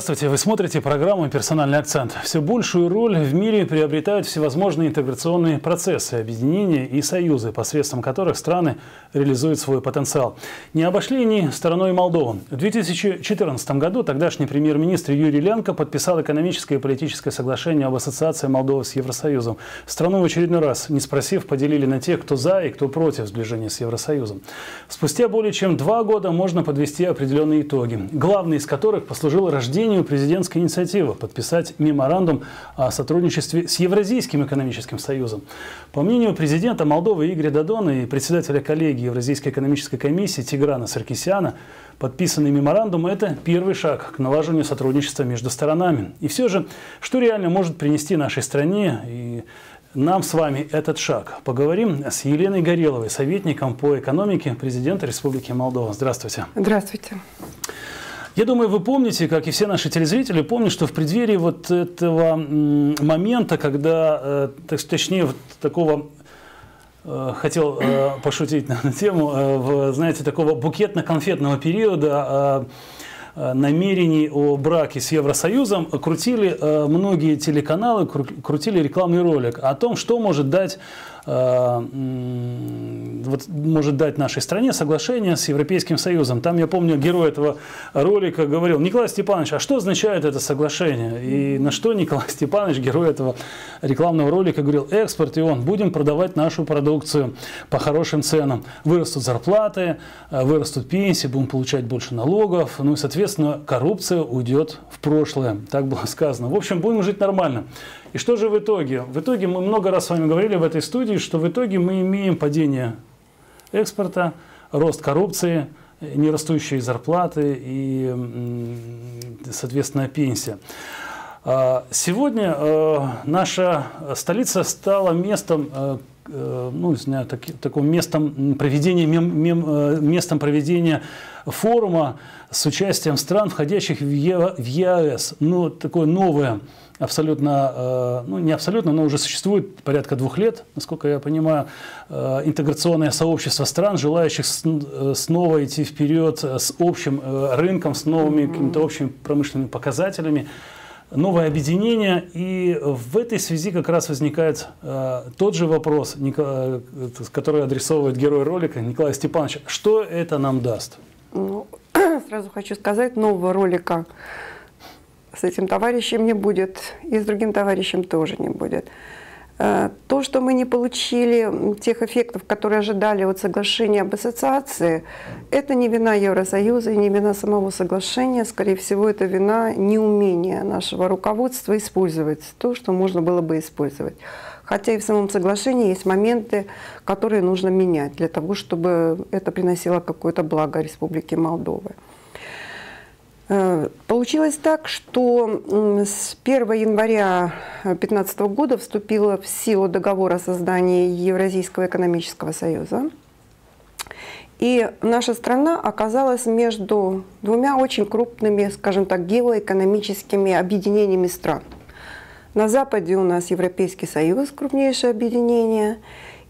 здравствуйте. Вы смотрите программу «Персональный акцент». Все большую роль в мире приобретают всевозможные интеграционные процессы, объединения и союзы, посредством которых страны реализуют свой потенциал. Не обошли ни стороной Молдову. В 2014 году тогдашний премьер-министр Юрий Лянко подписал экономическое и политическое соглашение об ассоциации Молдовы с Евросоюзом. Страну в очередной раз, не спросив, поделили на тех, кто за и кто против сближения с Евросоюзом. Спустя более чем два года можно подвести определенные итоги, главный из которых послужил рождению президентской инициативы подписать меморандум о сотрудничестве с Евразийским экономическим союзом. По мнению президента Молдовы Игоря Дадона и председателя коллегии Евразийской экономической комиссии Тиграна Саркисяна, подписанный меморандум – это первый шаг к налаживанию сотрудничества между сторонами. И все же, что реально может принести нашей стране и нам с вами этот шаг. Поговорим с Еленой Гореловой, советником по экономике президента Республики Молдова. Здравствуйте. Здравствуйте. Я думаю, вы помните, как и все наши телезрители, помнят, что в преддверии вот этого момента, когда, э, точнее, вот такого э, хотел э, пошутить на тему, знаете, такого букетно-конфетного периода намерений о браке с Евросоюзом крутили многие телеканалы, крутили рекламный ролик о том, что может дать вот, может дать нашей стране соглашение с Европейским Союзом. Там, я помню, герой этого ролика говорил, Николай Степанович, а что означает это соглашение? И на что Николай Степанович, герой этого рекламного ролика, говорил, экспорт и он, будем продавать нашу продукцию по хорошим ценам. Вырастут зарплаты, э, вырастут пенсии, будем получать больше налогов, ну и, соответственно, коррупция уйдет в прошлое. Так было сказано. В общем, будем жить нормально. И что же в итоге? В итоге мы много раз с вами говорили в этой студии, что в итоге мы имеем падение экспорта, рост коррупции, нерастущие зарплаты и, соответственно, пенсия. А, сегодня э, наша столица стала местом, э, э, ну, не знаю, так, таким местом проведения, местом проведения форума с участием стран, входящих в ЕАЭС. Ну, такое новое абсолютно, э, ну не абсолютно, но уже существует порядка двух лет, насколько я понимаю, э, интеграционное сообщество стран, желающих э, снова идти вперед с общим рынком, с новыми какими-то общими промышленными показателями новое объединение. И в этой связи как раз возникает э, тот же вопрос, Николай, который адресовывает герой ролика Николай Степанович. Что это нам даст? Ну, сразу хочу сказать, нового ролика с этим товарищем не будет, и с другим товарищем тоже не будет. Э, то, что мы не получили тех эффектов, которые ожидали от соглашения об ассоциации, это не вина Евросоюза и не вина самого соглашения. Скорее всего, это вина неумения нашего руководства использовать то, что можно было бы использовать. Хотя и в самом соглашении есть моменты, которые нужно менять для того, чтобы это приносило какое-то благо Республике Молдовы. Получилось так, что с 1 января 2015 года вступила в силу договор о создании Евразийского экономического союза. И наша страна оказалась между двумя очень крупными, скажем так, геоэкономическими объединениями стран. На Западе у нас Европейский Союз, крупнейшее объединение,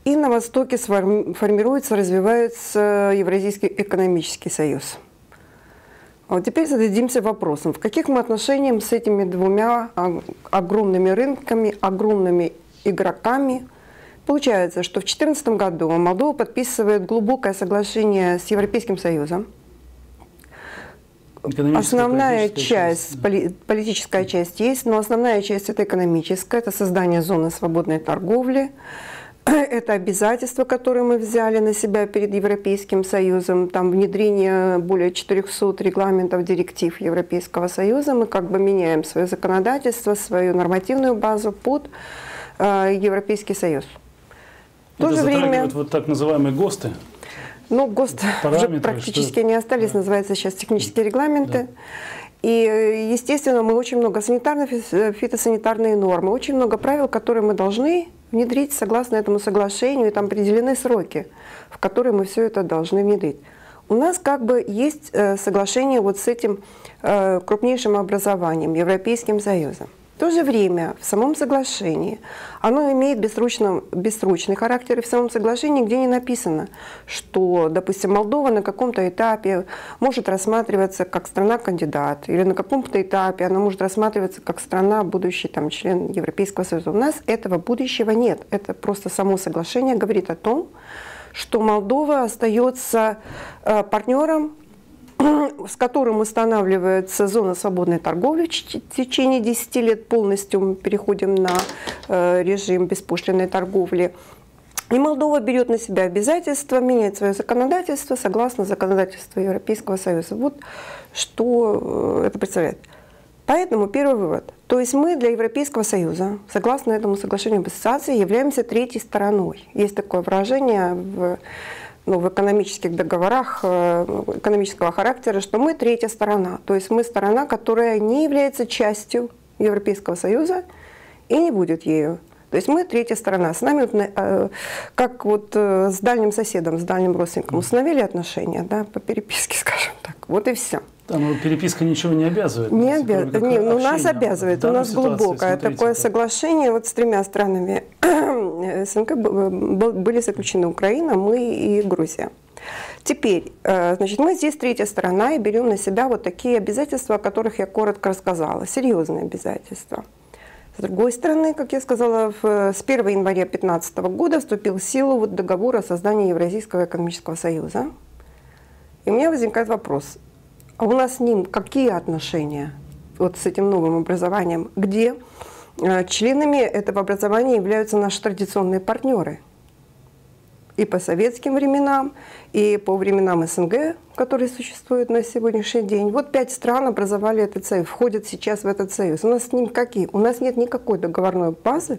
и на Востоке формируется, развивается Евразийский экономический союз – вот теперь зададимся вопросом, в каких мы отношениях с этими двумя огромными рынками, огромными игроками. Получается, что в 2014 году Молдова подписывает глубокое соглашение с Европейским Союзом. Основная часть, часть, политическая часть есть, но основная часть это экономическая, это создание зоны свободной торговли, это обязательства, которые мы взяли на себя перед Европейским Союзом, там внедрение более 400 регламентов, директив Европейского Союза, мы как бы меняем свое законодательство, свою нормативную базу под э, Европейский Союз. В то Это же время... вот так называемые ГОСТы? Ну, ГОСТ уже практически не остались, да. называется сейчас технические регламенты. Да. И, естественно, мы очень много санитарных, фитосанитарные нормы, очень много правил, которые мы должны внедрить согласно этому соглашению, и там определены сроки, в которые мы все это должны внедрить. У нас как бы есть э, соглашение вот с этим э, крупнейшим образованием, Европейским Союзом. В то же время в самом соглашении оно имеет бессрочный, бессрочный характер, и в самом соглашении где не написано, что, допустим, Молдова на каком-то этапе может рассматриваться как страна-кандидат, или на каком-то этапе она может рассматриваться как страна, будущий там, член Европейского Союза. У нас этого будущего нет. Это просто само соглашение говорит о том, что Молдова остается э, партнером с которым устанавливается зона свободной торговли в течение 10 лет полностью мы переходим на э, режим беспошлиной торговли. И Молдова берет на себя обязательство менять свое законодательство согласно законодательству Европейского Союза. Вот что э, это представляет. Поэтому первый вывод. То есть мы для Европейского Союза, согласно этому соглашению об ассоциации, являемся третьей стороной. Есть такое выражение в ну, в экономических договорах э, экономического характера, что мы третья сторона. То есть мы сторона, которая не является частью Европейского Союза и не будет ею. То есть мы третья сторона. С нами, э, как вот э, с дальним соседом, с дальним родственником установили отношения, да, по переписке, скажем так. Вот и все. Но переписка ничего не обязывает. Не обязывает. Не, ну, нас обязывает. У нас глубокое такое соглашение вот с тремя странами СНГ были заключены Украина, мы и Грузия. Теперь, э, значит, мы здесь третья сторона и берем на себя вот такие обязательства, о которых я коротко рассказала, серьезные обязательства. С другой стороны, как я сказала, с 1 января 2015 года вступил в силу вот договор о создании Евразийского экономического союза. И у меня возникает вопрос, а у нас с ним какие отношения вот с этим новым образованием, где э, членами этого образования являются наши традиционные партнеры. И по советским временам, и по временам СНГ, которые существуют на сегодняшний день. Вот пять стран образовали этот союз, входят сейчас в этот союз. У нас с ним какие? У нас нет никакой договорной базы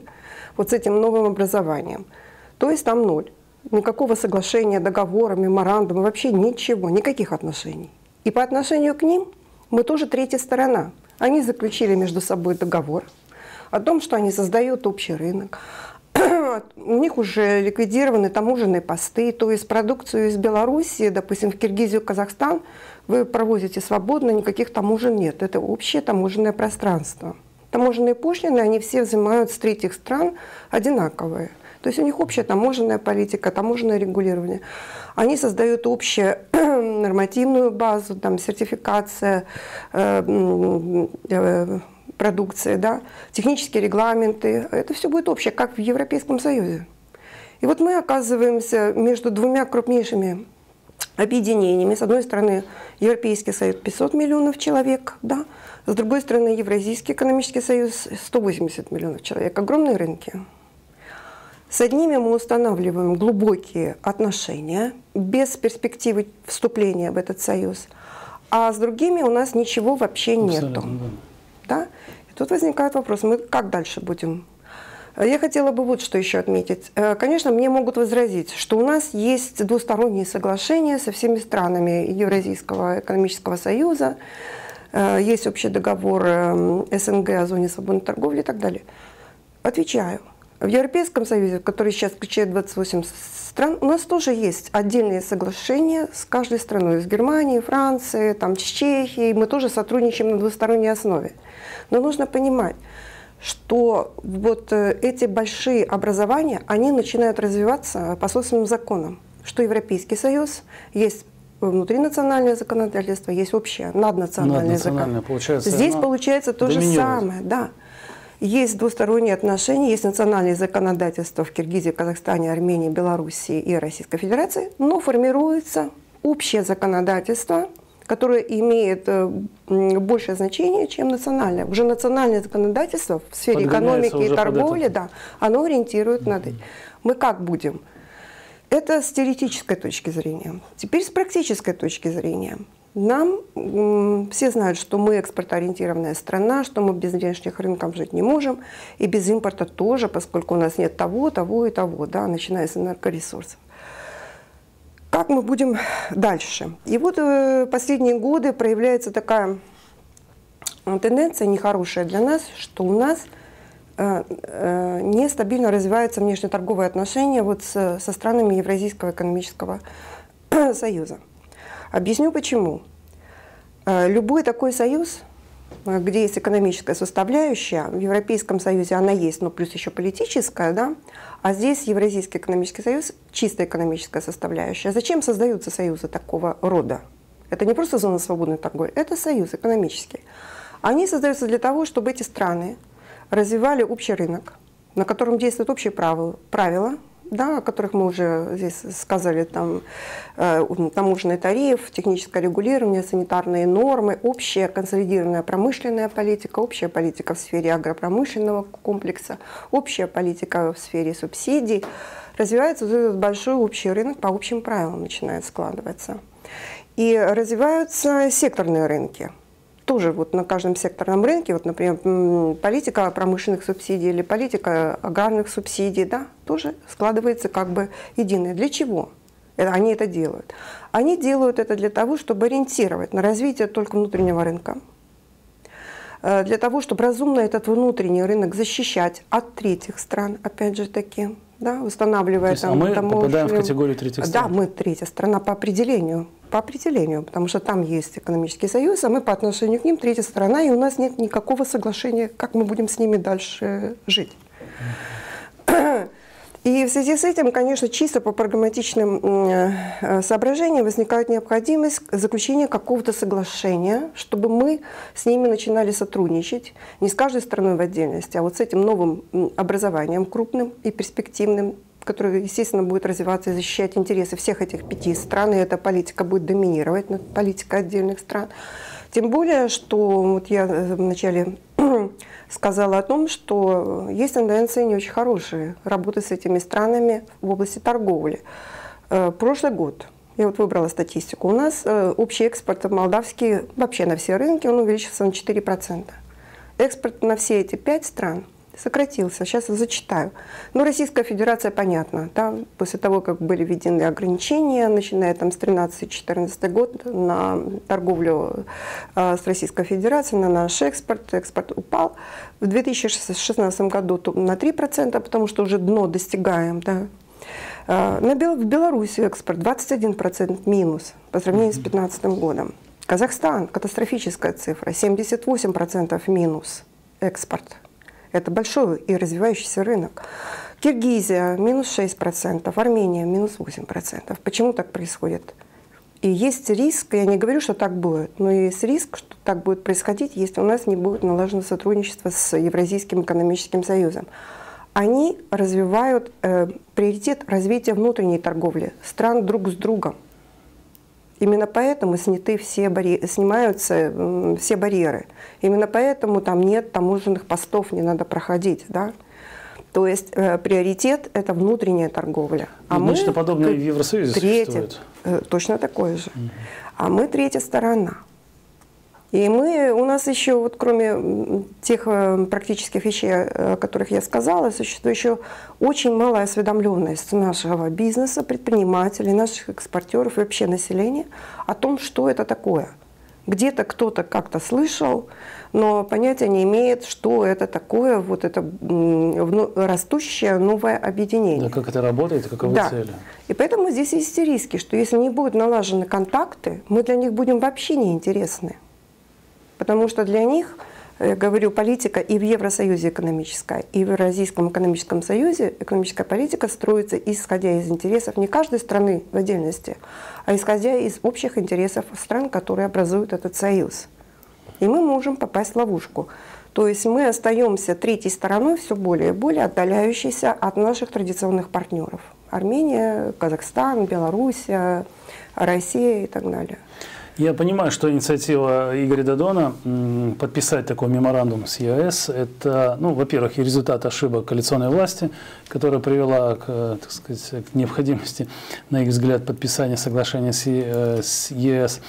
вот с этим новым образованием. То есть там ноль. Никакого соглашения, договора, меморандума, вообще ничего, никаких отношений. И по отношению к ним мы тоже третья сторона. Они заключили между собой договор о том, что они создают общий рынок. У них уже ликвидированы таможенные посты, то есть продукцию из Беларуси, допустим, в Киргизию, Казахстан вы провозите свободно, никаких таможен нет. Это общее таможенное пространство. Таможенные пошлины, они все взимают с третьих стран одинаковые. То есть у них общая таможенная политика, таможенное регулирование. Они создают общую нормативную базу, там, сертификация э, э, продукции, да, технические регламенты. Это все будет общее, как в Европейском Союзе. И вот мы оказываемся между двумя крупнейшими объединениями. С одной стороны, Европейский Союз 500 миллионов человек, да, с другой стороны, Евразийский экономический союз 180 миллионов человек. Огромные рынки. С одними мы устанавливаем глубокие отношения без перспективы вступления в этот союз, а с другими у нас ничего вообще нету. Да. И тут возникает вопрос, мы как дальше будем? Я хотела бы вот что еще отметить. Э, конечно, мне могут возразить, что у нас есть двусторонние соглашения со всеми странами Евразийского экономического союза, э, есть общий договор эм, СНГ о зоне свободной торговли и так далее. Отвечаю – в Европейском Союзе, который сейчас включает 28 стран, у нас тоже есть отдельные соглашения с каждой страной, с Германией, Францией, там, с Чехией. Мы тоже сотрудничаем на двусторонней основе. Но нужно понимать, что вот э, эти большие образования, они начинают развиваться по собственным законам. Что Европейский Союз, есть внутринациональное законодательство, есть общее наднациональное, наднациональное законодательство. Здесь получается то же самое, да. Есть двусторонние отношения, есть национальное законодательство в Киргизии, Казахстане, Армении, Белоруссии и Российской Федерации, но формируется общее законодательство, которое имеет э, большее значение, чем национальное. Уже национальное законодательство в сфере экономики и торговли, да, оно ориентирует mm-hmm. на это. Мы как будем? Это с теоретической точки зрения. Теперь с практической точки зрения. Нам все знают, что мы экспортоориентированная страна, что мы без внешних рынков жить не можем, и без импорта тоже, поскольку у нас нет того, того и того, да, начиная с энергоресурсов. Как мы будем дальше? И вот э, последние годы проявляется такая тенденция нехорошая для нас, что у нас э, э, нестабильно развиваются внешнеторговые отношения вот со странами Евразийского экономического союза. Объясню почему. Э, любой такой союз где есть экономическая составляющая, в Европейском Союзе она есть, но плюс еще политическая, да, а здесь Евразийский экономический союз – чисто экономическая составляющая. Зачем создаются союзы такого рода? Это не просто зона свободной торговли, это союз экономический. Они создаются для того, чтобы эти страны развивали общий рынок, на котором действуют общие правила да, о которых мы уже здесь сказали, там э, таможенный тариф, техническое регулирование, санитарные нормы, общая консолидированная промышленная политика, общая политика в сфере агропромышленного комплекса, общая политика в сфере субсидий. Развивается вот этот большой общий рынок по общим правилам начинает складываться. И развиваются секторные рынки – тоже вот на каждом секторном рынке, вот, например, политика промышленных субсидий или политика аграрных субсидий, да, тоже складывается как бы единое. Для чего? Они это делают. Они делают это для того, чтобы ориентировать на развитие только внутреннего рынка, э, для того, чтобы разумно этот внутренний рынок защищать от третьих стран, опять же таки, да, устанавливая То есть, там... А мы попадаем в категорию третьих стран? Да, мы третья страна по определению по определению, потому что там есть экономический союз, а мы по отношению к ним третья страна, и у нас нет никакого соглашения, как мы будем с ними дальше жить. И в связи с этим, конечно, чисто по прагматичным э, соображениям возникает необходимость заключения какого-то соглашения, чтобы мы с ними начинали сотрудничать, не с каждой страной в отдельности, а вот с этим новым образованием крупным и перспективным, который, естественно, будет развиваться и защищать интересы всех этих пяти стран, и эта политика будет доминировать над политикой отдельных стран. Тем более, что вот я э, вначале сказала о том, что есть тенденции не очень хорошие работы с этими странами в области торговли. Э, прошлый год, я вот выбрала статистику, у нас э, общий экспорт молдавский вообще на все рынки, он увеличился на 4%. Экспорт на все эти пять стран – сократился. Сейчас зачитаю. Ну, Российская Федерация, понятно, да, после того, как были введены ограничения, начиная там с 13-14 год на торговлю э, с Российской Федерацией, на наш экспорт, экспорт упал. В 2016 году на 3%, потому что уже дно достигаем, да, э, на Бел... В Беларуси экспорт 21% минус по сравнению с 2015 годом. Казахстан, катастрофическая цифра, 78% минус экспорт. Это большой и развивающийся рынок. Киргизия минус 6%, Армения минус 8%. Почему так происходит? И есть риск, я не говорю, что так будет, но есть риск, что так будет происходить, если у нас не будет налажено сотрудничество с Евразийским экономическим союзом. Они развивают э, приоритет развития внутренней торговли стран друг с другом. Именно поэтому сняты все барьеры, снимаются все барьеры. Именно поэтому там нет таможенных постов, не надо проходить. Да? То есть э, приоритет – это внутренняя торговля. А Нечто мы, подобное в Евросоюзе третье, существует? Э, точно такое же. Угу. А мы третья сторона. И мы, у нас еще, вот кроме тех э, практических вещей, о которых я сказала, существует еще очень малая осведомленность нашего бизнеса, предпринимателей, наших экспортеров и вообще населения о том, что это такое. Где-то кто-то как-то слышал, но понятия не имеет, что это такое, вот это растущее новое объединение. Да, как это работает, каковы да. цели. И поэтому здесь есть риски, что если не будут налажены контакты, мы для них будем вообще неинтересны. Потому что для них, я говорю, политика и в Евросоюзе экономическая, и в Евразийском экономическом союзе экономическая политика строится исходя из интересов не каждой страны в отдельности, а исходя из общих интересов стран, которые образуют этот союз. И мы можем попасть в ловушку. То есть мы остаемся третьей стороной, все более и более отдаляющейся от наших традиционных партнеров. Армения, Казахстан, Белоруссия, Россия и так далее. Я понимаю, что инициатива Игоря Дадона подписать такой меморандум с ЕАЭС, это, ну, во-первых, результат ошибок коалиционной власти, которая привела к, так сказать, к необходимости, на их взгляд, подписания соглашения с, э, ЕС.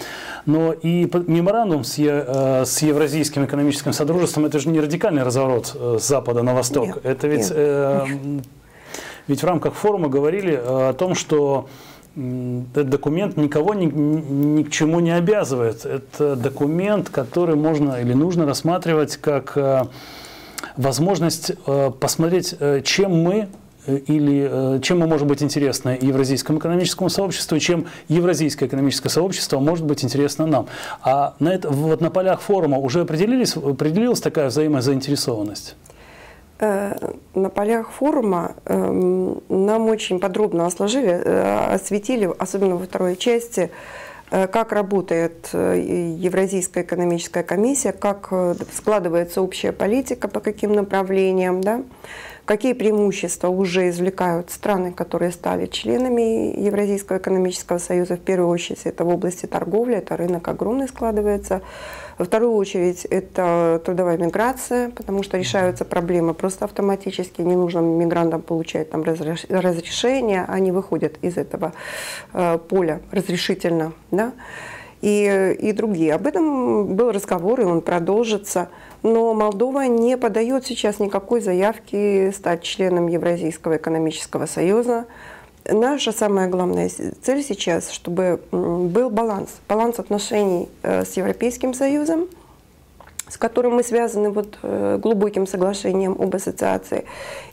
Но и меморандум с, е, э, с Евразийским экономическим содружеством, это же не радикальный разворот э, с запада на восток. Нет, это ведь, нет. Э, ведь в рамках форума говорили о том, что документ никого ни, ни к чему не обязывает. Это документ, который можно или нужно рассматривать как э, возможность э, посмотреть, э, чем мы или чем мы можем быть интересны Евразийскому экономическому сообществу, чем Евразийское экономическое сообщество может быть интересно нам. А на, это, вот на полях форума уже определились, определилась такая взаимозаинтересованность? На полях форума эм, нам очень подробно осложили, осветили, особенно во второй части, Э, как работает э, Евразийская экономическая комиссия, как э, складывается общая политика, по каким направлениям, да, какие преимущества уже извлекают страны, которые стали членами Евразийского экономического союза. В первую очередь это в области торговли, это рынок огромный складывается. Во вторую очередь это трудовая миграция, потому что решаются проблемы просто автоматически, не нужно мигрантам получать там разрешение, они выходят из этого э, поля разрешительно. Да? И, и другие. Об этом был разговор, и он продолжится. Но Молдова не подает сейчас никакой заявки стать членом Евразийского экономического союза. Наша самая главная цель сейчас, чтобы был баланс, баланс отношений э, с Европейским Союзом, с которым мы связаны вот э, глубоким соглашением об ассоциации,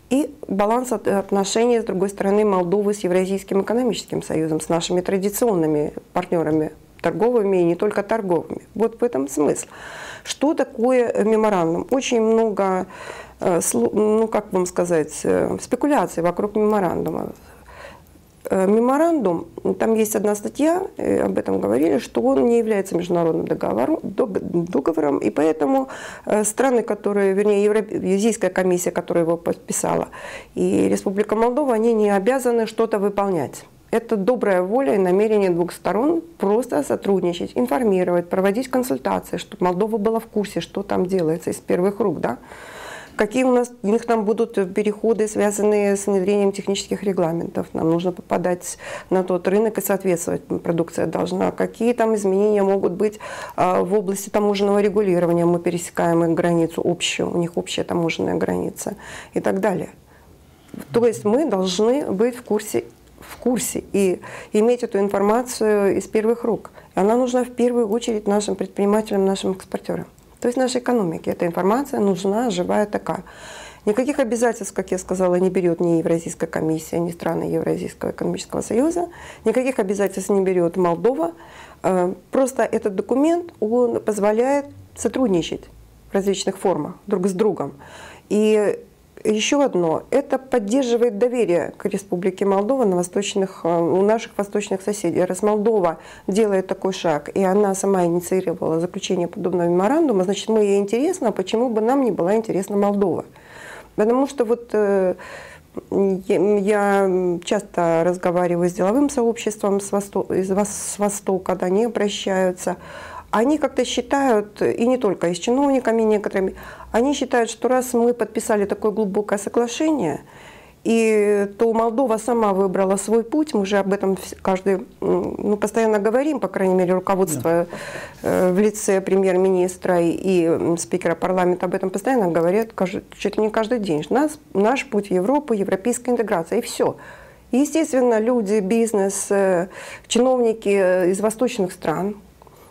и баланс отношений, с другой стороны, Молдовы с Евразийским экономическим союзом, с нашими традиционными партнерами торговыми и не только торговыми. Вот в этом смысл. Что такое меморандум? Очень много, э, ну как вам сказать, спекуляций вокруг меморандума. Э, меморандум, там есть одна статья, э, об этом говорили, что он не является международным договором, договором и поэтому э, страны, которые, вернее, Евразийская комиссия, которая его подписала, и Республика Молдова, они не обязаны что-то выполнять. Это добрая воля и намерение двух сторон просто сотрудничать, информировать, проводить консультации, чтобы Молдова была в курсе, что там делается из первых рук. Да? Какие у нас у них там будут переходы, связанные с внедрением технических регламентов. Нам нужно попадать на тот рынок и соответствовать продукция должна. Какие там изменения могут быть а, в области таможенного регулирования. Мы пересекаем их границу общую, у них общая таможенная граница и так далее. То есть мы должны быть в курсе в курсе и иметь эту информацию из первых рук. Она нужна в первую очередь нашим предпринимателям, нашим экспортерам. То есть нашей экономике эта информация нужна, живая такая. Никаких обязательств, как я сказала, не берет ни Евразийская комиссия, ни страны Евразийского экономического союза. Никаких обязательств не берет Молдова. Э, просто этот документ, он позволяет сотрудничать в различных формах друг с другом. И еще одно. Это поддерживает доверие к Республике Молдова на восточных, э, у наших восточных соседей. Раз Молдова делает такой шаг, и она сама инициировала заключение подобного меморандума, значит, мы ей интересно, а почему бы нам не была интересна Молдова? Потому что вот э, я часто разговариваю с деловым сообществом с, Восто... с Востока, когда они обращаются они как-то считают, и не только и с чиновниками некоторыми, они считают, что раз мы подписали такое глубокое соглашение, и то Молдова сама выбрала свой путь, мы же об этом каждый, ну, постоянно говорим, по крайней мере, руководство да. в лице премьер-министра и спикера парламента об этом постоянно говорят, чуть ли не каждый день. Нас, наш путь в Европу, европейская интеграция, и все. Естественно, люди, бизнес, э, чиновники э, из восточных стран,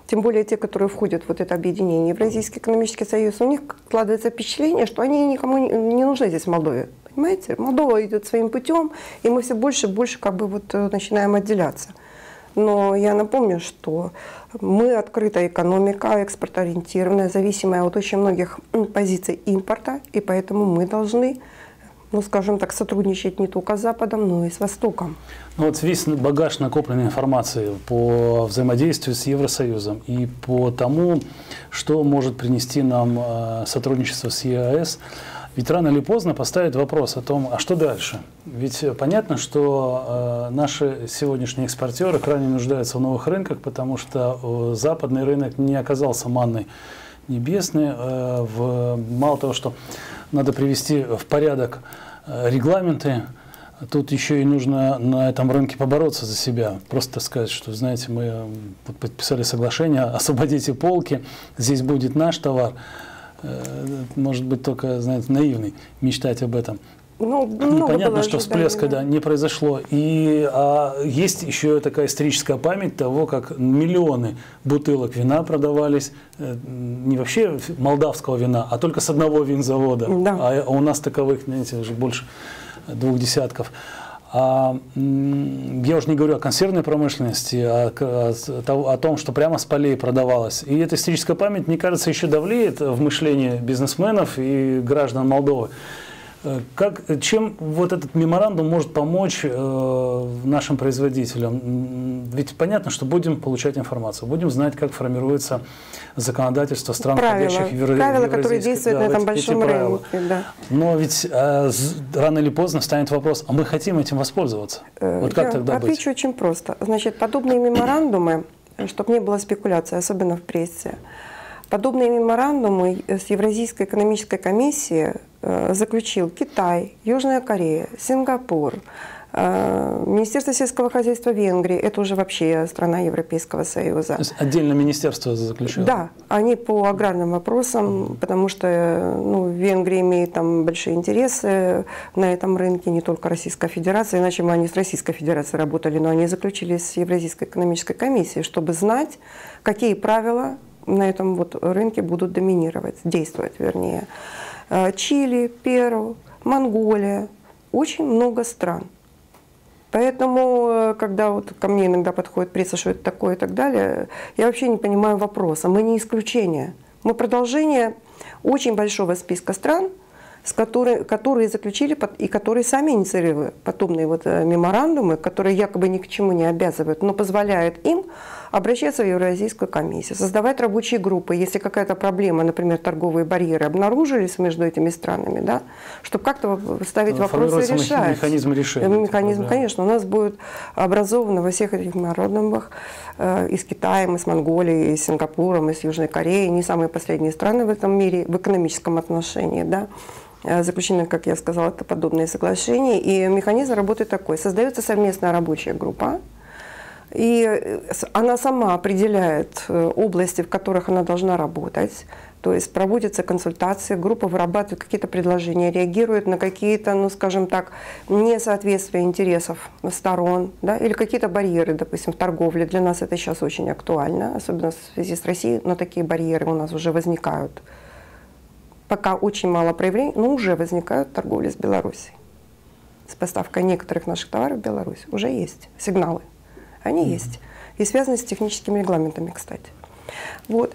тем более те, которые входят в вот это объединение, Евразийский экономический союз, у них складывается впечатление, что они никому не нужны здесь в Молдове. Понимаете? Молдова идет своим путем, и мы все больше и больше как бы вот э, начинаем отделяться. Но я напомню, что мы открытая экономика, экспортоориентированная, зависимая от очень многих позиций импорта, и поэтому мы должны ну, скажем так, сотрудничать не только с Западом, но и с Востоком. Ну, вот весь багаж накопленной информации по взаимодействию с Евросоюзом и по тому, что может принести нам э, сотрудничество с ЕАЭС, ведь рано или поздно поставит вопрос о том, а что дальше? Ведь понятно, что э, наши сегодняшние экспортеры крайне нуждаются в новых рынках, потому что э, западный рынок не оказался манной небесной. Э, в, мало того, что надо привести в порядок э, регламенты, тут еще и нужно на этом рынке побороться за себя. Просто сказать, что, знаете, мы подписали соглашение, освободите полки, здесь будет наш товар. Э, может быть, только, знаете, наивный мечтать об этом. Ну, Непонятно, что всплеска да, не произошло. И а, есть еще такая историческая память того, как миллионы бутылок вина продавались, э, не вообще молдавского вина, а только с одного винзавода. Да. А у нас таковых, знаете, уже больше двух десятков. А, я уже не говорю о консервной промышленности, а о, о том, что прямо с полей продавалось. И эта историческая память, мне кажется, еще давлеет в мышлении бизнесменов и граждан Молдовы. Э, как, чем вот этот меморандум может помочь э, нашим производителям? Ведь понятно, что будем получать информацию, будем знать, как формируется законодательство стран, правила, входящих в Евро... Правила, которые действуют да, на этом эти, большом эти рынке. Да. Но ведь э, рано или поздно станет вопрос, а мы хотим этим воспользоваться? Э, вот как Я тогда отвечу быть? очень просто. Значит, подобные меморандумы, чтобы не было спекуляции, особенно в прессе, Подобные меморандумы с Евразийской экономической комиссией э, заключил Китай, Южная Корея, Сингапур, э, Министерство сельского хозяйства Венгрии, это уже вообще страна Европейского Союза. То есть отдельно министерство заключило? Да, они по аграрным вопросам, потому что ну, Венгрия имеет там большие интересы на этом рынке, не только Российская Федерация, иначе мы они с Российской Федерацией работали, но они заключили с Евразийской экономической комиссией, чтобы знать, какие правила на этом вот рынке будут доминировать, действовать вернее. Э, Чили, Перу, Монголия, очень много стран. Поэтому, э, когда вот ко мне иногда подходит пресса, что это такое и так далее, я вообще не понимаю вопроса. Мы не исключение. Мы продолжение очень большого списка стран – с которой, которые заключили и которые сами инициировали подобные вот э, меморандумы, которые якобы ни к чему не обязывают, но позволяют им обращаться в Евразийскую комиссию, создавать рабочие группы, если какая-то проблема, например, торговые барьеры обнаружились между этими странами, да, чтобы как-то ставить вопросы и решать. Механизм решения. Механизм, да. конечно, у нас будет образовано во всех этих меморандумах э, и с Китаем, и с Монголией, и с Сингапуром, и с Южной Кореей, не самые последние страны в этом мире в экономическом отношении, да, Э, заключены, как я сказала, это подобные соглашения. И механизм работает такой. Создается совместная рабочая группа, и э, она сама определяет э, области, в которых она должна работать. То есть проводятся консультации, группа вырабатывает какие-то предложения, реагирует на какие-то, ну скажем так, несоответствия интересов сторон, да, или какие-то барьеры, допустим, в торговле. Для нас это сейчас очень актуально, особенно в связи с Россией, но такие барьеры у нас уже возникают пока очень мало проявлений, но уже возникают торговли с Беларусью. С поставкой некоторых наших товаров в Беларусь. Уже есть сигналы. Они mm-hmm. есть. И связаны с техническими регламентами, кстати. Вот.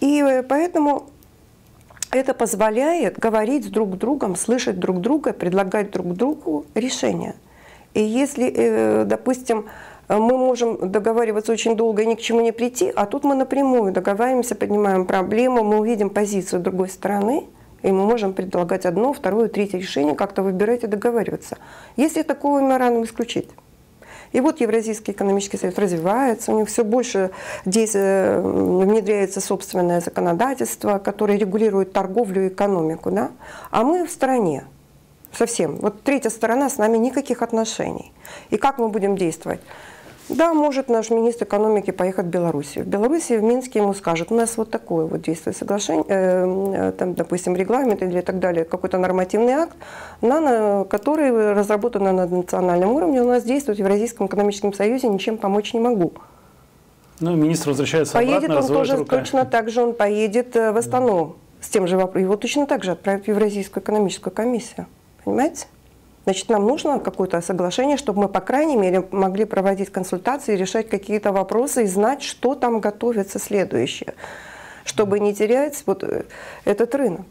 И э, поэтому это позволяет говорить друг с другом, слышать друг друга, предлагать друг другу решения. И если, э, допустим, мы можем договариваться очень долго и ни к чему не прийти, а тут мы напрямую договариваемся, поднимаем проблему, мы увидим позицию другой стороны, и мы можем предлагать одно, второе, третье решение, как-то выбирать и договариваться. Если такого меморандум исключить. И вот Евразийский экономический союз развивается, у них все больше э, внедряется собственное законодательство, которое регулирует торговлю и экономику. Да? А мы в стране совсем. Вот третья сторона с нами никаких отношений. И как мы будем действовать? Да, может наш министр экономики поехать в Белоруссию. В Беларуси, в Минске ему скажут, у нас вот такое вот действует соглашение, э, там, допустим, регламент или так далее, какой-то нормативный акт, на, который разработан на национальном уровне, у нас действует в Евразийском экономическом союзе, ничем помочь не могу. Ну, министр возвращается поедет обратно, он тоже руками. точно так же, он поедет э, в Астану да. с тем же вопросом. Его точно так же отправят в Евразийскую экономическую комиссию. Понимаете? Значит, нам нужно какое-то соглашение, чтобы мы, по крайней мере, могли проводить консультации, решать какие-то вопросы и знать, что там готовится следующее, чтобы не терять вот э, этот рынок.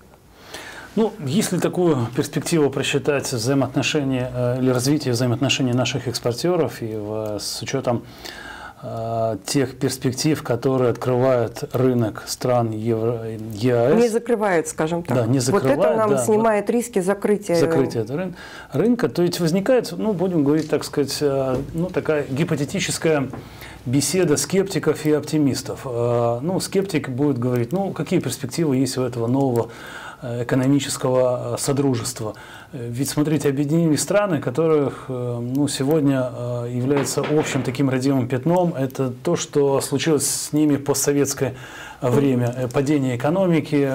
Ну, если такую перспективу просчитать взаимоотношения э, или развитие взаимоотношений наших экспортеров и в, с учетом Э, тех перспектив, которые открывает рынок стран Евро, ЕАЭС. Не закрывает, скажем так. Да, не закрывает. Вот это нам да, снимает вот риски закрытия. Закрытия рын, рынка. То есть возникает, ну, будем говорить, так сказать, э, ну, такая гипотетическая беседа скептиков и оптимистов. Э, ну, скептик будет говорить, ну, какие перспективы есть у этого нового экономического содружества. Ведь, смотрите, объединились страны, которых э, ну, сегодня э, является общим таким родимым пятном. Это то, что случилось с ними в постсоветское время. Э, падение экономики,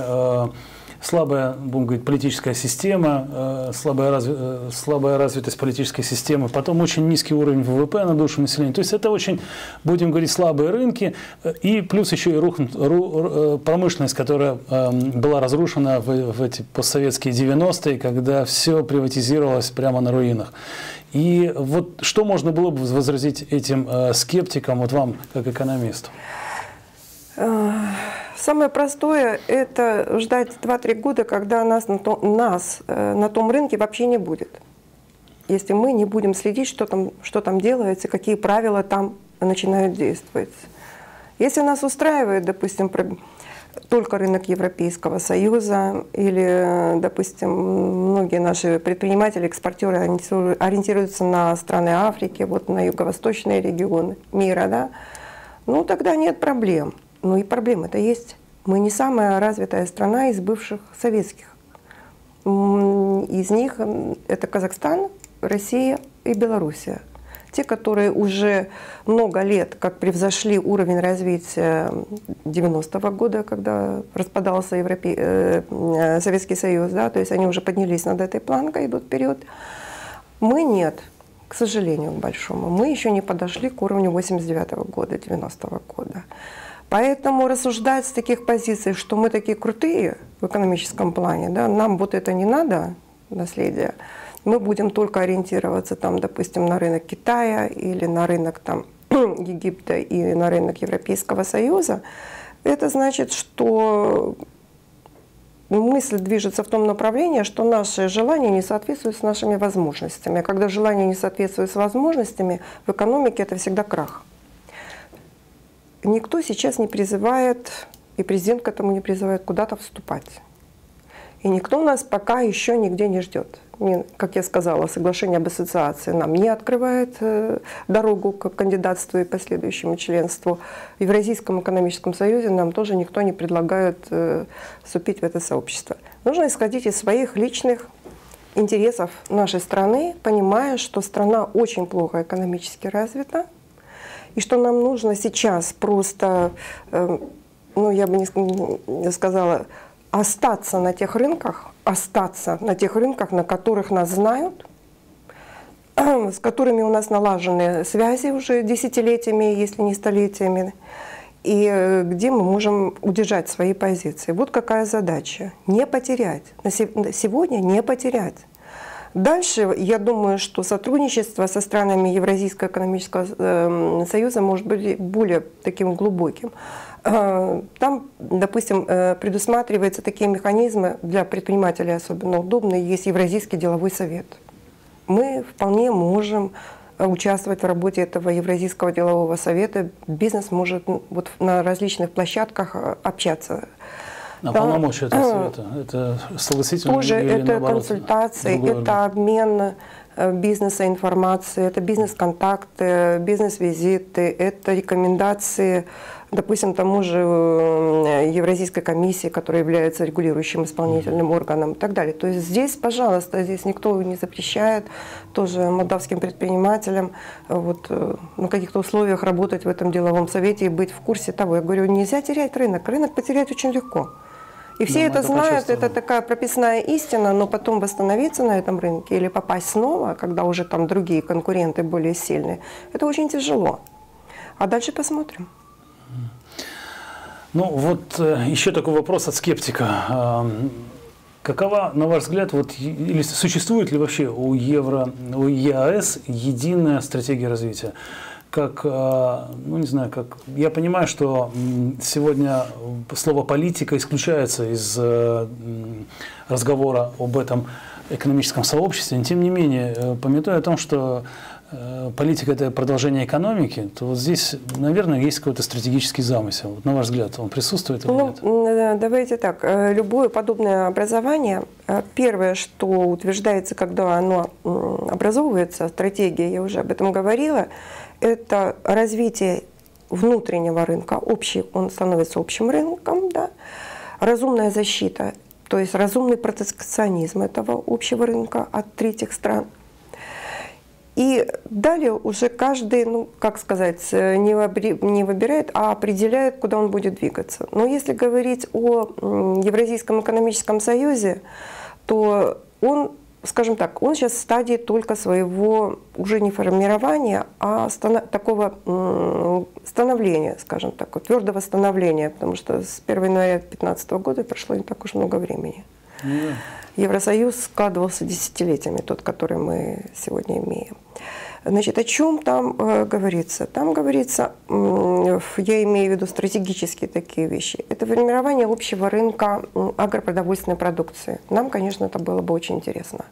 слабая, будем говорить, политическая система, э, слабая, разви, э, слабая развитость политической системы, потом очень низкий уровень ВВП на душу населения. То есть это очень, будем говорить, слабые рынки, и плюс еще и рух, ру, промышленность, которая была разрушена в, в эти постсоветские 90-е, когда все приватизировалось прямо на руинах. И вот что можно было бы возразить этим скептикам, вот вам, как экономисту? Самое простое – это ждать 2-3 года, когда нас на, том, нас э, на том рынке вообще не будет. Если мы не будем следить, что там, что там делается, какие правила там начинают действовать. Если нас устраивает, допустим, только рынок Европейского Союза или, допустим, многие наши предприниматели, экспортеры ориентируются на страны Африки, вот на юго-восточные регионы мира, да, ну тогда нет проблем. Ну и проблемы-то есть. Мы не самая развитая страна из бывших советских. Из них это Казахстан, Россия и Белоруссия. Те, которые уже много лет как превзошли уровень развития 90-го года, когда распадался Европе... Э, Советский Союз, да, то есть они уже поднялись над этой планкой, идут вперед. Мы нет, к сожалению, к большому. Мы еще не подошли к уровню 89 -го года, 90 -го года. Поэтому рассуждать с таких позиций, что мы такие крутые в экономическом плане, да, нам вот это не надо, наследие, мы будем только ориентироваться, там, допустим, на рынок Китая или на рынок там, Египта и на рынок Европейского Союза, это значит, что мысль движется в том направлении, что наши желания не соответствуют с нашими возможностями. А когда желания не соответствуют с возможностями, в экономике это всегда крах никто сейчас не призывает, и президент к этому не призывает, куда-то вступать. И никто нас пока еще нигде не ждет. Как я сказала, соглашение об ассоциации нам не открывает э, дорогу к кандидатству и последующему членству. В Евразийском экономическом союзе нам тоже никто не предлагает э, вступить в это сообщество. Нужно исходить из своих личных интересов нашей страны, понимая, что страна очень плохо экономически развита, и что нам нужно сейчас просто, э, ну, я бы не сказала, остаться на тех рынках, остаться на тех рынках, на которых нас знают, с которыми у нас налажены связи уже десятилетиями, если не столетиями, и э, где мы можем удержать свои позиции. Вот какая задача. Не потерять. Сегодня не потерять. Дальше, я думаю, что сотрудничество со странами Евразийского экономического эм, союза может быть более таким глубоким. Э, там, допустим, э, предусматриваются такие механизмы для предпринимателей особенно удобные. Есть Евразийский деловой совет. Мы вполне можем участвовать в работе этого Евразийского делового совета. Бизнес может вот на различных площадках э, общаться а да. полномочия этого совета? Это согласительно Тоже или это наоборот, консультации, это обмен э, бизнеса информации, это бизнес-контакты, бизнес-визиты, это рекомендации, допустим, тому же э, Евразийской комиссии, которая является регулирующим исполнительным органом и так далее. То есть здесь, пожалуйста, здесь никто не запрещает тоже молдавским предпринимателям э, вот, на каких-то условиях работать в этом деловом совете и быть в курсе того. Я говорю, нельзя терять рынок. Рынок потерять очень легко. И все да, это, это знают, это такая прописная истина, но потом восстановиться на этом рынке или попасть снова, когда уже там другие конкуренты более сильные, это очень тяжело. А дальше посмотрим. Ну вот э, еще такой вопрос от скептика. Какова, на ваш взгляд, вот, или существует ли вообще у Евро, у ЕАС единая стратегия развития? Как, э, ну не знаю, как, я понимаю, что сегодня слово политика исключается из э, разговора об этом экономическом сообществе, но тем не менее, э, пометуя о том, что политика – это продолжение экономики, то вот здесь, наверное, есть какой-то стратегический замысел. Вот, на ваш взгляд, он присутствует или ну, нет? Давайте так. Любое подобное образование, первое, что утверждается, когда оно образовывается, стратегия, я уже об этом говорила, это развитие внутреннего рынка, общий, он становится общим рынком, да, разумная защита, то есть разумный протекционизм этого общего рынка от третьих стран. И далее уже каждый, ну, как сказать, э, не, выбри, не выбирает, а определяет, куда он будет двигаться. Но если говорить о Евразийском экономическом союзе, то он скажем так, он сейчас в стадии только своего уже не формирования, а станов, такого становления, скажем так, твердого становления, потому что с 1 января 2015 года прошло не так уж много времени. Yeah. Евросоюз складывался десятилетиями, тот, который мы сегодня имеем. Значит, о чем там э, говорится? Там говорится, э, я имею в виду стратегические такие вещи. Это формирование общего рынка агропродовольственной продукции. Нам, конечно, это было бы очень интересно.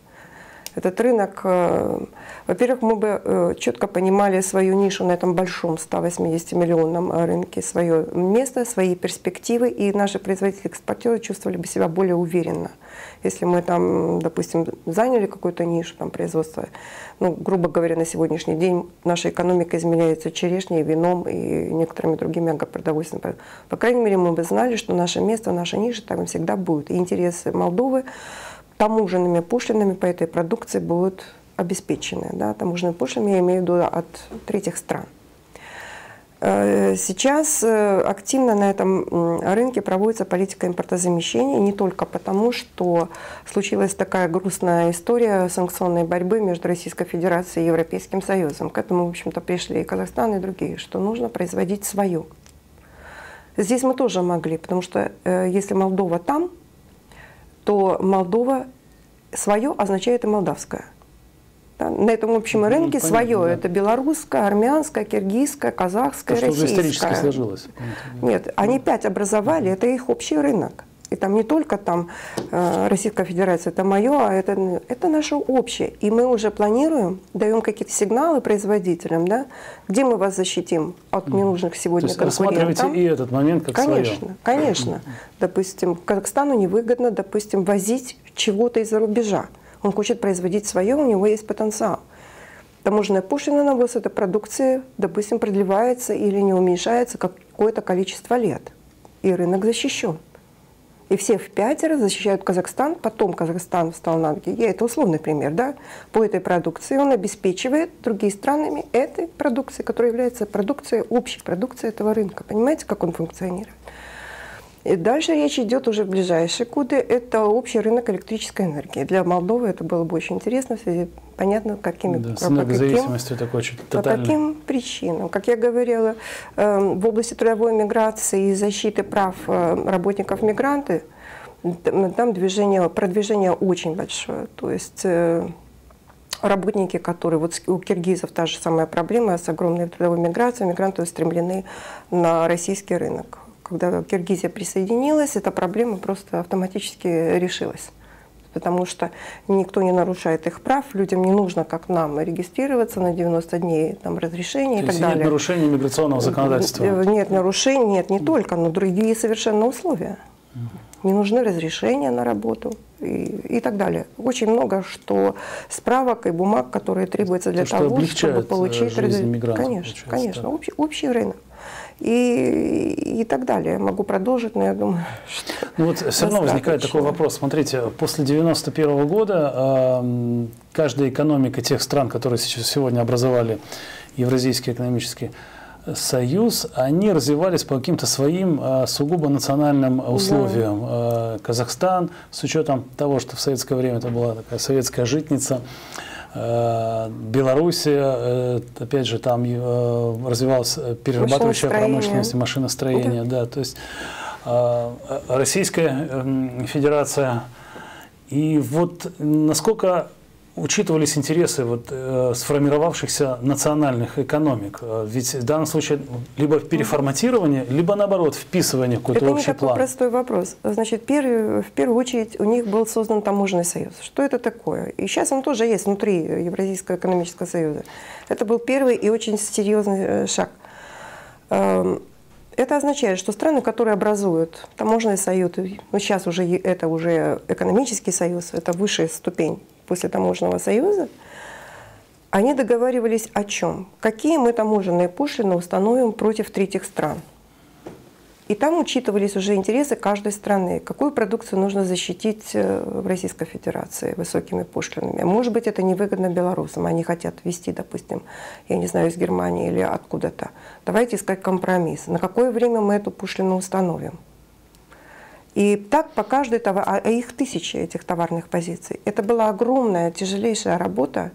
Этот рынок, э, во-первых, мы бы э, четко понимали свою нишу на этом большом 180-миллионном рынке, свое место, свои перспективы, и наши производители-экспортеры чувствовали бы себя более уверенно. Если мы там, допустим, заняли какую-то нишу там, производства, ну, грубо говоря, на сегодняшний день наша экономика изменяется черешней, вином и некоторыми другими агропродовольственными По крайней мере, мы бы знали, что наше место, наша ниша там всегда будет. И интересы Молдовы таможенными пошлинами по этой продукции будут обеспечены. Да? Таможенными пошлинами я имею в виду от третьих стран. Э, сейчас э, активно на этом рынке проводится политика импортозамещения не только потому, что случилась такая грустная история санкционной борьбы между Российской Федерацией и Европейским Союзом. К этому, в общем-то, пришли и Казахстан, и другие, что нужно производить свое. Здесь мы тоже могли, потому что э, если Молдова там, то Молдова свое означает и молдавское. Да? На этом общем рынке ну, свое да. это белорусское, армянское, киргизское, казахское, То, российское. Что исторически сложилось. Нет, они пять образовали, это их общий рынок. И там не только там э, Российская Федерация, это мое, а это, это наше общее. И мы уже планируем, даем какие-то сигналы производителям, да, где мы вас защитим от ненужных сегодня То есть конкурентов. и этот момент как Конечно, свое. конечно. Допустим, Казахстану невыгодно, допустим, возить чего-то из-за рубежа. Он хочет производить свое, у него есть потенциал. Таможенная пошлина на ввоз этой продукции, допустим, продлевается или не уменьшается какое-то количество лет. И рынок защищен. И все в пятеро защищают Казахстан, потом Казахстан встал на ноги. Я это условный пример, да, по этой продукции. Он обеспечивает другие странами этой продукции, которая является продукцией, общей продукцией этого рынка. Понимаете, как он функционирует? И дальше речь идет уже в ближайшие годы. Это общий рынок электрической энергии. Для Молдовы это было бы очень интересно в связи, понятно, какими да, с энергозависимостью такой очень По каким причинам? Как я говорила, эм, в области трудовой миграции и защиты прав э, работников мигранты там движение, продвижение очень большое. То есть э, работники, которые, вот у киргизов та же самая проблема с огромной трудовой миграцией, мигранты устремлены на российский рынок когда Киргизия присоединилась, эта проблема просто автоматически решилась. Потому что никто не нарушает их прав, людям не нужно, как нам, регистрироваться на 90 дней там, разрешения То и так далее. Нет нарушений миграционного законодательства? Э, нет нарушений, нет, не только, но другие совершенно условия. Не нужны разрешения на работу и, и так далее. Очень много что справок и бумаг, которые требуются для То, того, чтобы получить... Жизнь конечно, конечно, общий, общий рынок и, и так далее. Могу продолжить, но я думаю, что Ну вот все равно возникает такой вопрос. Смотрите, после 91 года э, каждая экономика тех стран, которые сейчас, сегодня образовали Евразийский экономический союз, они развивались по каким-то своим э, сугубо национальным условиям. Да. Э, Казахстан, с учетом того, что в советское время это была такая советская житница, Э, Белоруссия, э, опять же, там э, развивалась перерабатывающая промышленность, машиностроение, да. да, то есть Российская Федерация. И вот насколько учитывались интересы вот, э, сформировавшихся национальных экономик? Э, ведь в данном случае либо переформатирование, либо наоборот вписывание в какой-то общий план. Это простой вопрос. Значит, первый, в первую очередь у них был создан таможенный союз. Что это такое? И сейчас он тоже есть внутри Евразийского экономического союза. Это был первый и очень серьезный э, шаг. Это означает, что страны, которые образуют таможенный союз, ну сейчас уже это уже экономический союз, это высшая ступень после таможенного союза, они договаривались о чем? Какие мы таможенные пошлины установим против третьих стран? И там учитывались уже интересы каждой страны. Какую продукцию нужно защитить э, в Российской Федерации высокими пошлинами. Может быть, это невыгодно белорусам. Они хотят вести, допустим, я не знаю, из Германии или откуда-то. Давайте искать компромисс. На какое время мы эту пошлину установим? И так по каждой товар, а их тысячи этих товарных позиций. Это была огромная, тяжелейшая работа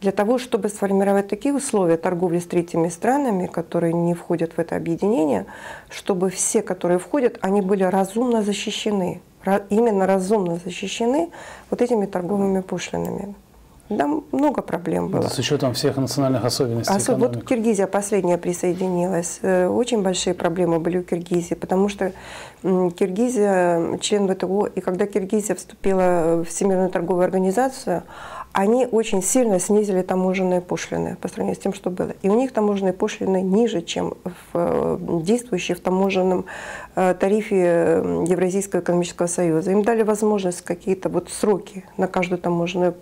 для того, чтобы сформировать такие условия торговли с третьими странами, которые не входят в это объединение, чтобы все, которые входят, они были разумно защищены, именно разумно защищены вот этими торговыми пошлинами. Да, много проблем было. С учетом всех национальных особенностей Особ... Вот Киргизия последняя присоединилась. Э, очень большие проблемы были у Киргизии, потому что Киргизия член ВТО, и когда Киргизия вступила в Всемирную торговую организацию, они очень сильно снизили таможенные пошлины по сравнению с тем, что было. И у них таможенные пошлины ниже, чем в э, действующей в таможенном э, тарифе Евразийского экономического союза. Им дали возможность какие-то вот сроки на каждую таможенную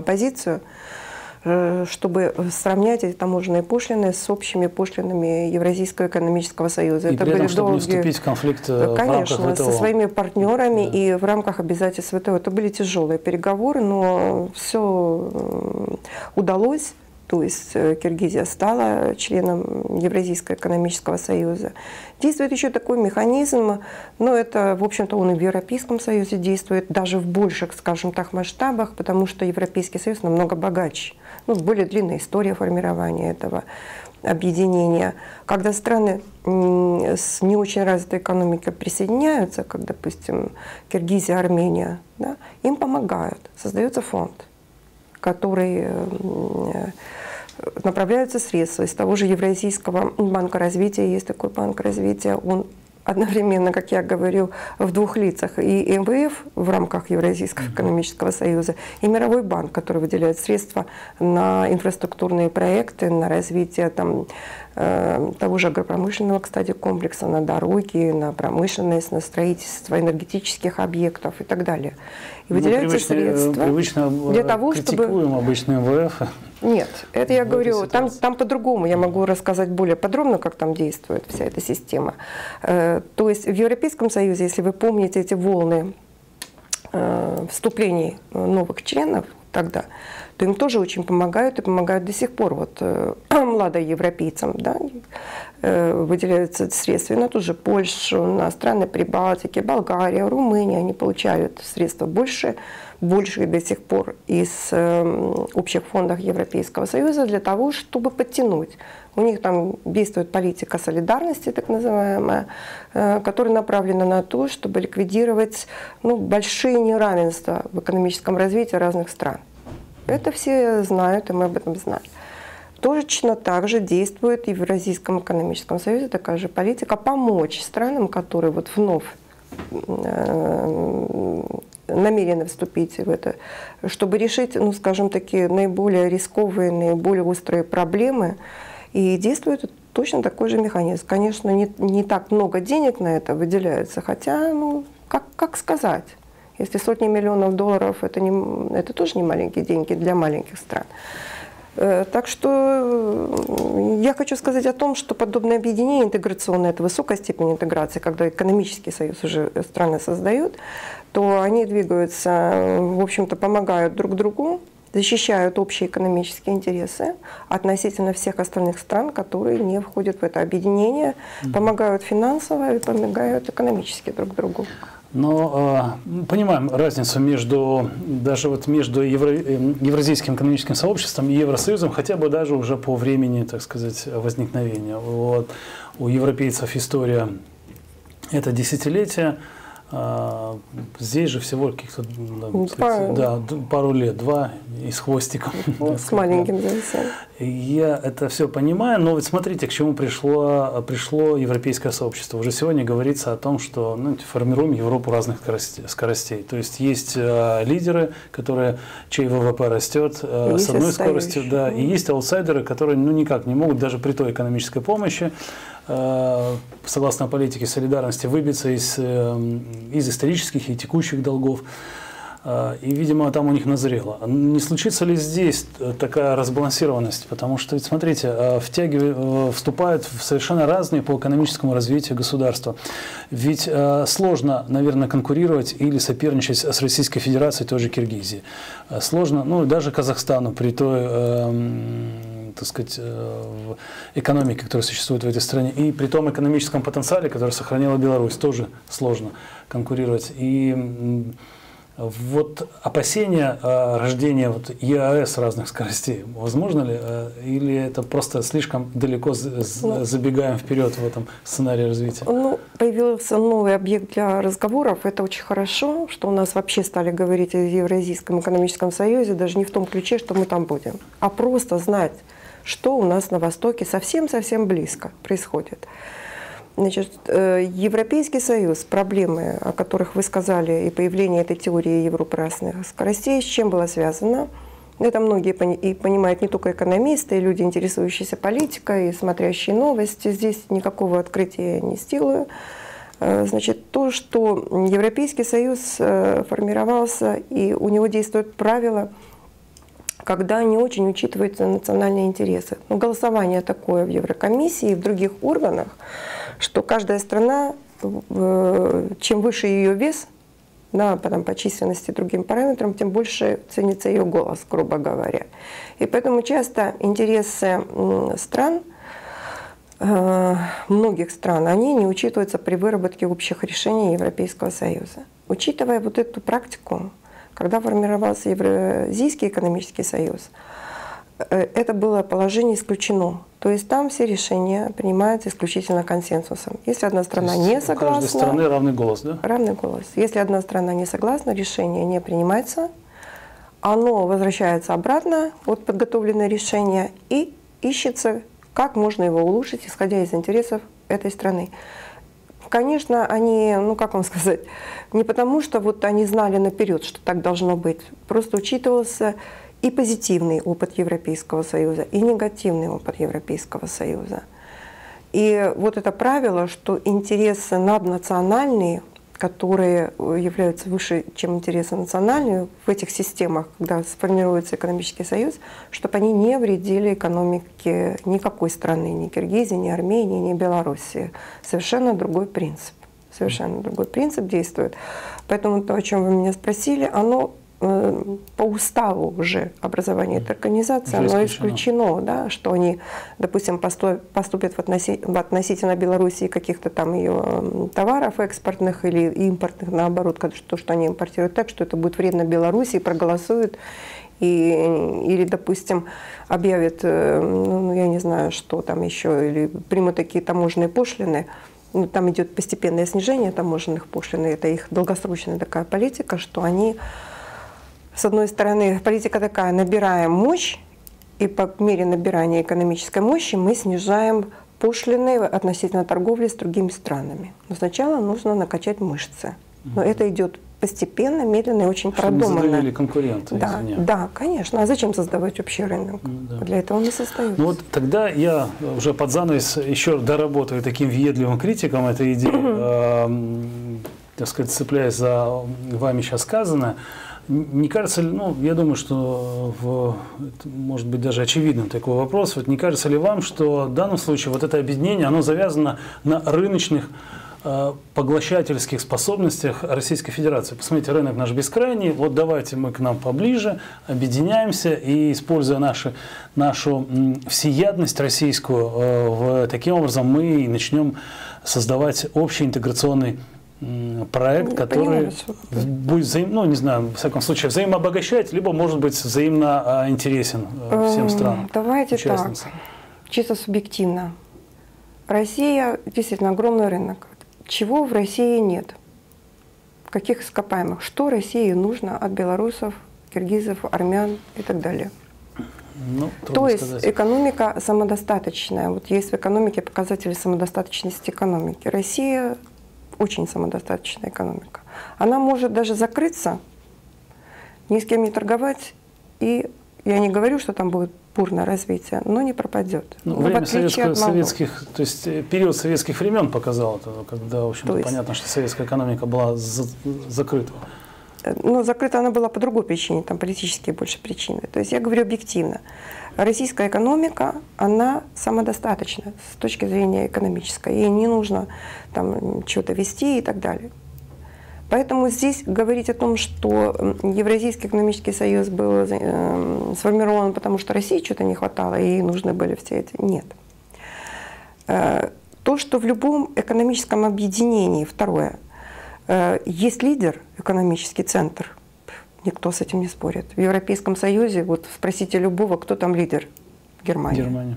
позицию Э, чтобы сравнять эти таможенные пошлины с общими пошлинами Евразийского экономического союза. И Это при этом, были чтобы долгие... не вступить в конфликт э, Конечно, в рамках ВТО. со своими партнерами да. и в рамках обязательств ВТО. Это были тяжелые переговоры, но все э, удалось. То есть Киргизия стала членом Евразийского экономического союза. Действует еще такой механизм, но это, в общем-то, он и в Европейском Союзе действует, даже в больших, скажем так, масштабах, потому что Европейский Союз намного богаче ну, более длинная история формирования этого объединения. Когда страны с не очень развитой экономикой присоединяются, как, допустим, Киргизия, Армения, да, им помогают. Создается фонд, который направляются средства из того же Евразийского банка развития, есть такой банк развития, он одновременно, как я говорю, в двух лицах. И МВФ в рамках Евразийского экономического союза, и Мировой банк, который выделяет средства на инфраструктурные проекты, на развитие там, того же агропромышленного, кстати, комплекса, на дороги, на промышленность, на строительство энергетических объектов и так далее. И выделяются ну, привычно, средства привычно для того, чтобы... обычно МВФ. Нет, это я говорю, там, там по-другому. Я могу рассказать более подробно, как там действует вся эта система. Э, то есть в Европейском Союзе, если вы помните эти волны э, вступлений новых членов тогда, то им тоже очень помогают и помогают до сих пор. Вот э, младоевропейцам да, выделяются средства и на ту же Польшу, на страны Прибалтики, Болгария, Румыния. Они получают средства больше больше до сих пор из э, общих фондов Европейского Союза для того, чтобы подтянуть. У них там действует политика солидарности, так называемая, э, которая направлена на то, чтобы ликвидировать ну, большие неравенства в экономическом развитии разных стран. Это все знают, и мы об этом знаем. Точно так же действует и в Евразийском экономическом союзе такая же политика помочь странам, которые вот вновь э, намерены вступить в это, чтобы решить, ну, скажем, такие наиболее рисковые, наиболее острые проблемы. И действует точно такой же механизм. Конечно, не, не так много денег на это выделяется, хотя, ну, как, как сказать, если сотни миллионов долларов, это, не, это тоже не маленькие деньги для маленьких стран. Э, так что э, я хочу сказать о том, что подобное объединение интеграционное, это высокая степень интеграции, когда экономический союз уже страны создают, то они двигаются, в общем-то, помогают друг другу, защищают общие экономические интересы относительно всех остальных стран, которые не входят в это объединение, помогают финансово и помогают экономически друг другу. Но э, понимаем разницу между даже вот между Евро, э, Евразийским экономическим сообществом и Евросоюзом, хотя бы даже уже по времени, так сказать, возникновения. Вот. У европейцев история это десятилетие, а, здесь же всего каких-то да, да, пару лет, два и с хвостиком. Ну, с маленьким зависанием. Я это все понимаю, но вот смотрите, к чему пришло, пришло европейское сообщество. Уже сегодня говорится о том, что ну, формируем Европу разных скоростей. То есть есть э, лидеры, которые, чей ВВП растет э, с одной скоростью, да, и есть аутсайдеры, которые ну, никак не могут даже при той экономической помощи согласно политике солидарности, выбиться из, э, из исторических и текущих долгов. А, и, видимо, там у них назрело. Не случится ли здесь такая разбалансированность? Потому что, ведь, смотрите, э, вступают в совершенно разные по экономическому развитию государства. Ведь сложно, наверное, конкурировать или соперничать с Российской Федерацией, той же Киргизии. Сложно, ну, даже Казахстану при той так сказать, э, экономике, которая существует в этой стране, и при том экономическом потенциале, который сохранила Беларусь, тоже сложно конкурировать. И вот опасения рождения вот ЕАЭС разных скоростей, возможно ли? Э, или это просто слишком далеко ну, забегаем вперед в этом сценарии развития? Ну, появился новый объект для разговоров. Это очень хорошо, что у нас вообще стали говорить о Евразийском экономическом союзе, даже не в том ключе, что мы там будем, а просто знать, что у нас на Востоке совсем-совсем близко происходит. Значит, э, Европейский Союз, проблемы, о которых вы сказали, и появление этой теории Европы разных скоростей, с чем было связано? Это многие и понимают не только экономисты, и люди, интересующиеся политикой, и смотрящие новости. Здесь никакого открытия не сделаю. Э, значит, то, что Европейский Союз э, формировался, и у него действуют правила, когда не очень учитываются национальные интересы. Но голосование такое в Еврокомиссии и в других органах – что каждая страна, э, чем выше ее вес, да, потом по численности и другим параметрам, тем больше ценится ее голос, грубо говоря. И поэтому часто интересы стран, э, многих стран, они не учитываются при выработке общих решений Европейского Союза. Учитывая вот эту практику, когда формировался Евразийский экономический союз, Э, это было положение исключено. То есть там все решения принимаются исключительно консенсусом. Если одна страна не согласна... У каждой страны равный голос, да? Равный голос. Если одна страна не согласна, решение не принимается, оно возвращается обратно, вот подготовленное решение, и ищется, как можно его улучшить, исходя из интересов этой страны. Конечно, они, ну как вам сказать, не потому что вот они знали наперед, что так должно быть, просто учитывался и позитивный опыт Европейского Союза, и негативный опыт Европейского Союза. И вот это правило, что интересы наднациональные, которые являются выше, чем интересы национальные в этих системах, когда сформируется экономический союз, чтобы они не вредили экономике никакой страны, ни Киргизии, ни Армении, ни Белоруссии. Совершенно другой принцип. Совершенно другой принцип действует. Поэтому то, о чем вы меня спросили, оно Э, по уставу уже образования этой организации, уже оно исключено, исключено да, что они, допустим, поступят в, относи, в относительно Белоруссии каких-то там ее товаров экспортных или импортных, наоборот, то, что они импортируют так, что это будет вредно Белоруссии, проголосуют и, или, допустим, объявят, э, ну, я не знаю, что там еще, или примут такие таможенные пошлины, ну, там идет постепенное снижение таможенных пошлин, и это их долгосрочная такая политика, что они с одной стороны, политика такая, набираем мощь, и по мере набирания экономической мощи мы снижаем пошлины относительно торговли с другими странами. Но сначала нужно накачать мышцы. Но это идет постепенно, медленно и очень Чтобы продуманно. Не конкуренты, да, да, конечно. А зачем создавать общий рынок? Ну, да. Для этого мы создают. Ну вот тогда я уже под занавес еще доработаю таким въедливым критиком этой идеи, э, так сказать, цепляясь за вами сейчас сказанное. Не кажется ли, ну, я думаю, что в, это может быть даже очевидным такой вопрос, вот не кажется ли вам, что в данном случае вот это объединение, оно завязано на рыночных э, поглощательских способностях Российской Федерации. Посмотрите, рынок наш бескрайний, вот давайте мы к нам поближе, объединяемся и, используя наши, нашу всеядность российскую, э, в, таким образом мы начнем создавать общий интеграционный проект, который понимаю, будет взаим, ну не знаю, в всяком случае взаимообогащать, либо может быть взаимно а, интересен а, всем эм, странам. Давайте так, чисто субъективно. Россия действительно огромный рынок. Чего в России нет? Каких ископаемых? Что России нужно от белорусов, киргизов, армян и так далее? Ну, То есть сказать. экономика самодостаточная. Вот есть в экономике показатели самодостаточности экономики. Россия очень самодостаточная экономика. Она может даже закрыться, ни с кем не торговать, и я не говорю, что там будет бурное развитие, но не пропадет. Ну, но время советского, советских, то есть э, период советских времен показал это, когда, в общем-то, понятно, что советская экономика была за, закрыта. но закрыта она была по другой причине, там политические больше причины. То есть я говорю объективно. Российская экономика, она самодостаточна с точки зрения экономической. Ей не нужно там что-то вести и так далее. Поэтому здесь говорить о том, что Евразийский экономический союз был э, сформирован, потому что России что-то не хватало, и ей нужны были все эти, нет. Э, то, что в любом экономическом объединении, второе, э, есть лидер, экономический центр, никто с этим не спорит. В Европейском Союзе, вот спросите любого, кто там лидер? Германия. Германия.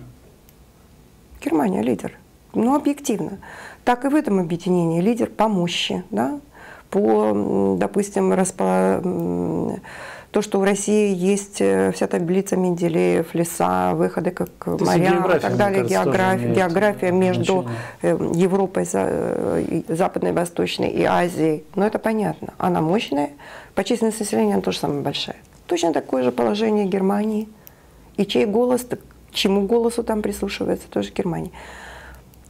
Германия лидер. Ну, объективно. Так и в этом объединении лидер по мощи, да, по, допустим, распо... то, что в России есть э, вся таблица Менделеев, леса, выходы как моря и так далее, кажется, география, география между значение. Э, Европой, Западной, Восточной и Азией. Но это понятно. Она мощная, по численности населения она тоже самая большая. Точно такое же положение Германии. И чей голос, чему голосу там прислушивается, тоже Германия.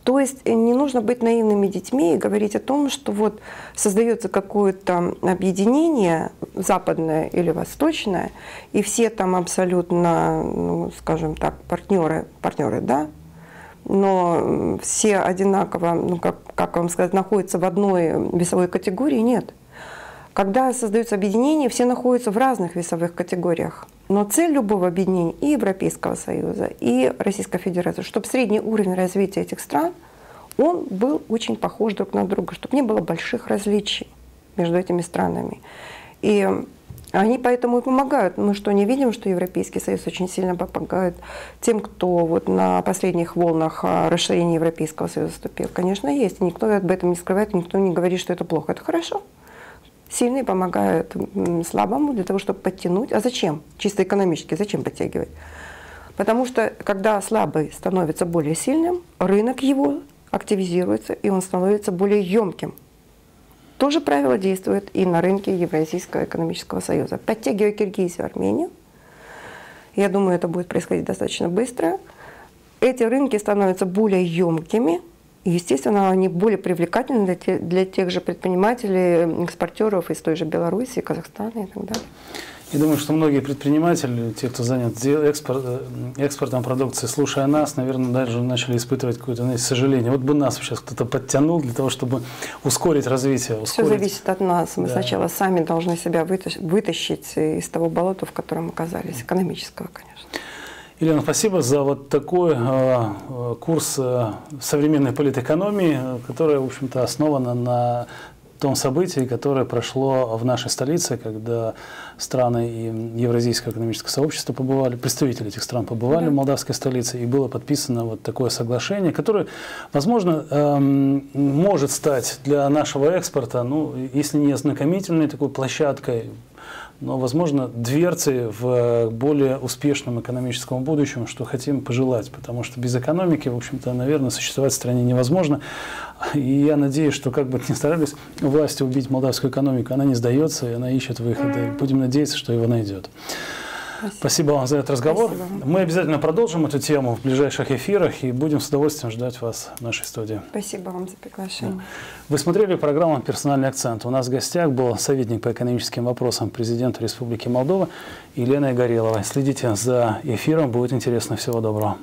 То есть э, не нужно быть наивными детьми и говорить о том, что вот создается какое-то объединение западное или восточное, и все там абсолютно, ну, скажем так, партнеры, партнеры, да, но все одинаково, ну, как, как вам сказать, находятся в одной весовой категории, нет. Когда создается объединение, все находятся в разных весовых категориях. Но цель любого объединения и Европейского Союза, и Российской Федерации, чтобы средний уровень развития этих стран, он был очень похож друг на друга, чтобы не было больших различий между этими странами. И они поэтому и помогают. Мы что, не видим, что Европейский Союз очень сильно помогает тем, кто вот на последних волнах а, расширения Европейского Союза вступил? Конечно, есть. Никто об этом не скрывает, никто не говорит, что это плохо. Это хорошо. Сильные помогают слабому для того, чтобы подтянуть. А зачем? Чисто экономически, зачем подтягивать? Потому что когда слабый становится более сильным, рынок его активизируется, и он становится более емким. То же правило действует и на рынке Евразийского экономического союза. Подтягивая Киргизию, Армению, я думаю, это будет происходить достаточно быстро, эти рынки становятся более емкими, и, естественно, они более привлекательны для, те, для тех же предпринимателей, экспортеров из той же Беларуси, Казахстана и так далее. Я думаю, что многие предприниматели, те, кто занят экспорт, э, экспортом продукции, слушая нас, наверное, даже начали испытывать какое-то знаете, сожаление. Вот бы нас сейчас кто-то подтянул для того, чтобы ускорить развитие. Ускорить. Все зависит от нас. Мы да. сначала сами должны себя вытащить из того болота, в котором оказались, экономического, конечно. Елена, спасибо за вот такой э, курс э, современной политэкономии, которая, в общем-то, основана на том событии, которое прошло в нашей столице, когда страны и Евразийское экономическое сообщество побывали, представители этих стран побывали да. в молдавской столице, и было подписано вот такое соглашение, которое, возможно, эм, может стать для нашего экспорта, ну, если не ознакомительной такой площадкой, но, возможно, дверцы в более успешном экономическом будущем, что хотим пожелать, потому что без экономики, в общем-то, наверное, существовать в стране невозможно. И я надеюсь, что как бы ни старались власти убить молдавскую экономику, она не сдается, и она ищет выхода. Будем надеяться, что его найдет. Спасибо. Спасибо вам за этот разговор. Спасибо. Мы обязательно продолжим эту тему в ближайших эфирах и будем с удовольствием ждать вас в нашей студии. Спасибо вам за приглашение. Вы смотрели программу «Персональный акцент». У нас в гостях был советник по экономическим вопросам президента Республики Молдова Елена Горелова. Следите за эфиром, будет интересно. Всего доброго.